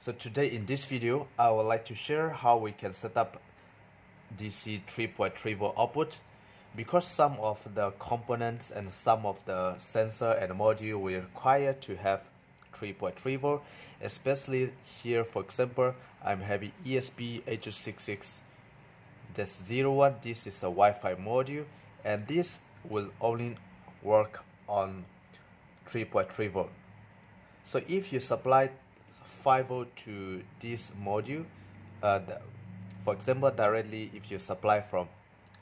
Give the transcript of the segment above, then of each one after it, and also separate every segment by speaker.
Speaker 1: So today in this video, I would like to share how we can set up DC 3.3 volt output. Because some of the components and some of the sensor and module will require to have 3.3 volt especially here for example I'm having ESP 8266 that's 01 this is a Wi-Fi module and this will only work on 3.3 volt so if you supply 5 to this module uh, for example directly if you supply from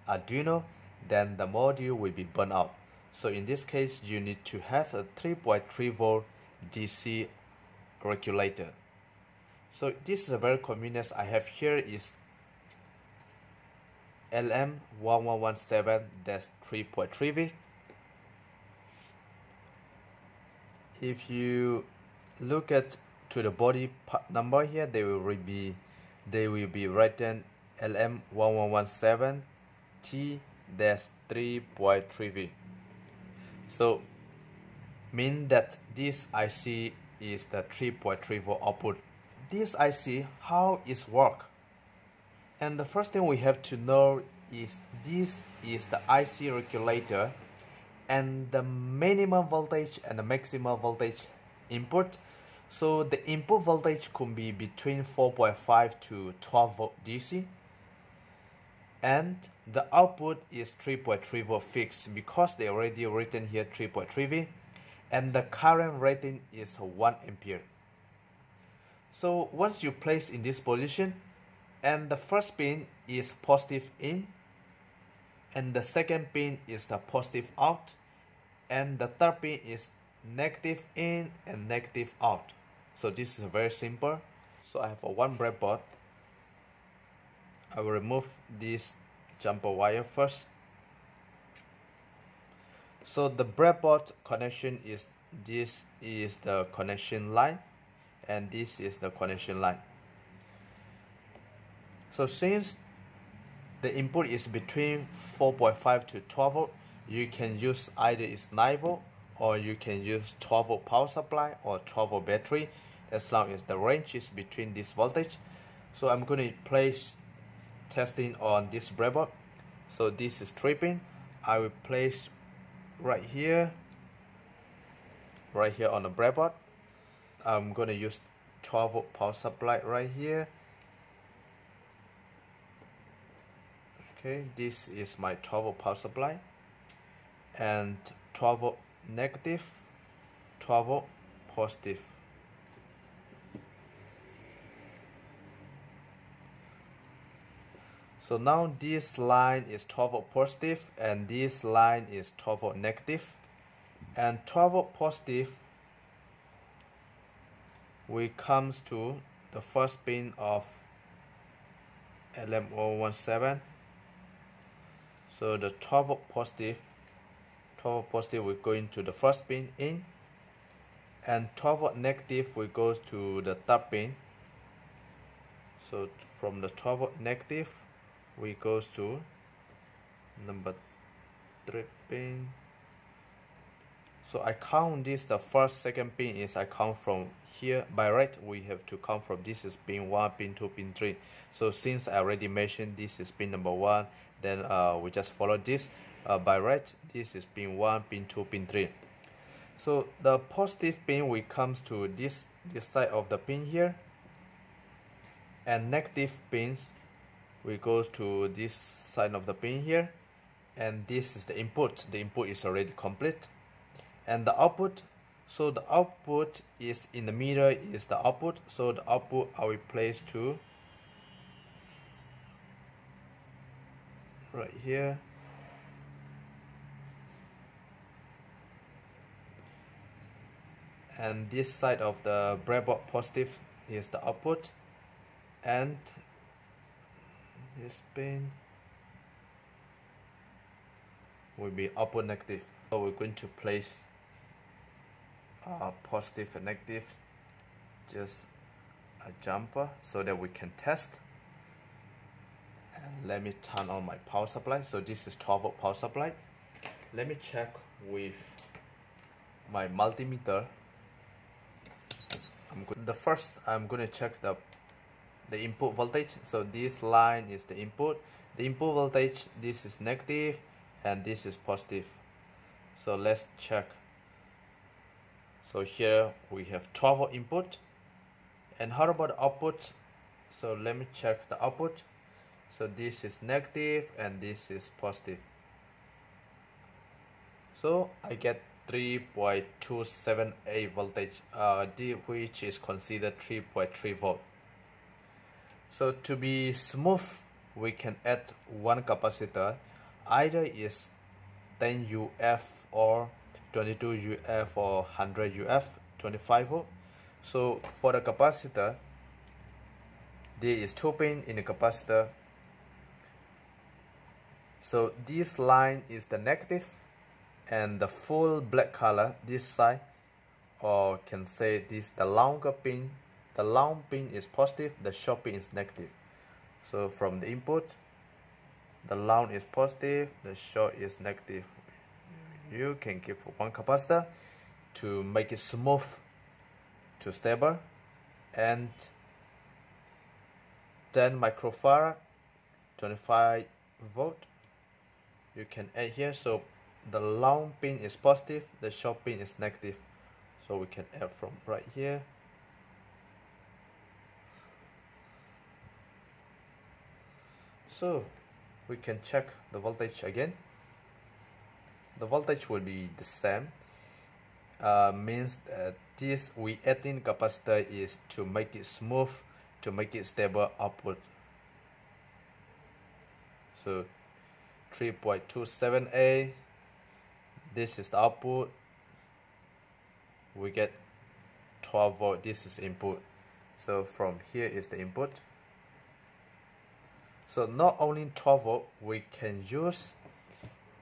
Speaker 1: Arduino then the module will be burned out. So in this case you need to have a 3.3 volt DC regulator. So this is a very convenient I have here is LM1117 that's 3.3V if you look at to the body part number here they will be they will be written LM1117 T that's 3.3V so mean that this IC is the 3.3 volt output. This IC how it work? And the first thing we have to know is this is the IC regulator and the minimum voltage and the maximum voltage input so the input voltage could be between 4.5 to 12 volt DC and the output is 3.3 volt fixed because they already written here 3.3 V and the current rating is 1 ampere. So once you place in this position and the first pin is positive in and the second pin is the positive out and the third pin is negative in and negative out. So this is very simple. So I have a one breadboard. I will remove this jumper wire first. So the breadboard connection is this is the connection line and this is the connection line. So since the input is between 4.5 to 12 volt, you can use either it's 9 volt or you can use 12 volt power supply or 12 volt battery as long as the range is between this voltage. So I'm going to place testing on this breadboard. So this is tripping. I will place right here, right here on the breadboard. I'm going to use 12 volt power supply right here. Okay, this is my 12 volt power supply and 12 volt negative 12 volt positive so now this line is 12 volt positive and this line is 12 volt negative. And 12 volt positive we comes to the first pin of LM1117 so the 12 volt positive 12 volt positive we go into the first pin in. And 12 volt negative will go to the third pin. So from the 12 volt negative we goes to number 3 pin. So I count this the first second pin is I count from here. By right we have to count from this is pin 1 pin 2 pin 3 so since I already mentioned this is pin number 1 then uh, we just follow this. Uh, by right this is pin 1 pin 2 pin 3 so the positive pin we comes to this this side of the pin here. And negative pins we go to this side of the pin here and this is the input. The input is already complete. And the output so the output is in the middle is the output. So the output I will place to right here. And this side of the breadboard positive is the output. And this pin will be output negative. So we're going to place uh, positive and negative. Just a jumper so that we can test. And let me turn on my power supply. So this is 12 volt power supply. Let me check with my multimeter. The first I'm going to check the the input voltage. So this line is the input. The input voltage this is negative and this is positive. So let's check. So here we have 12 volt input. And how about output? So let me check the output. So this is negative and this is positive. So I get 3.278 voltage uh, D which is considered 3.3 volt so to be smooth we can add one capacitor either is 10 UF or 22 UF or 100 UF 25 volt. So for the capacitor there is two pin in the capacitor. So this line is the negative and the full black color this side or can say this the longer pin the long pin is positive the short pin is negative. So from the input the long is positive the short is negative. You can give one capacitor to make it smooth to stable and 10 microfarad 25 volt you can add here. So the long pin is positive the short pin is negative. So we can add from right here so we can check the voltage again. The voltage will be the same uh, means that this we adding capacitor is to make it smooth to make it stable output so 3.27a this is the output. We get 12 volt this is input. So from here is the input so not only 12 volt we can use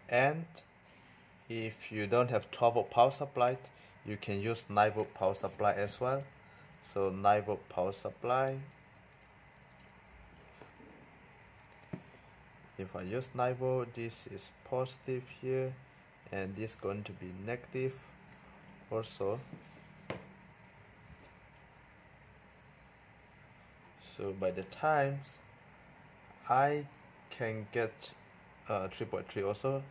Speaker 1: and if you don't have 12 volt power supply you can use 9 volt power supply as well. So 9 volt power supply. If I use 9 volt this is positive here and this going to be negative also. So by the times I can get uh, 3.3 also.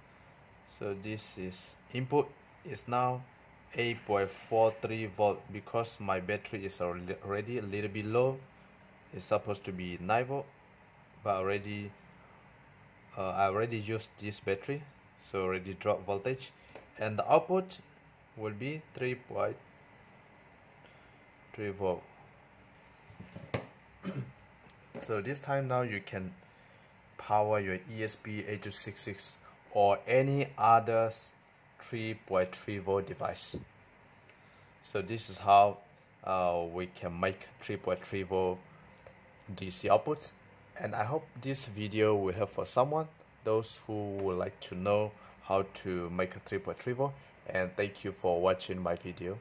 Speaker 1: So this is input is now 8.43 volt because my battery is already a little bit low. It's supposed to be 9 volt but already uh, I already used this battery so already drop voltage. And the output will be 3.3 volt. So this time now you can power your ESP8266 or any other 3.3 volt device. So this is how uh, we can make 3.3 volt DC output and I hope this video will help for someone those who would like to know how to make a 3.3 volt. And thank you for watching my video